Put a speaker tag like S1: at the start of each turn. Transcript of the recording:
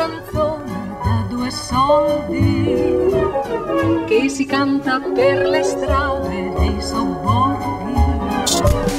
S1: canzone da due soldi che si canta per le strade dei sobborghi.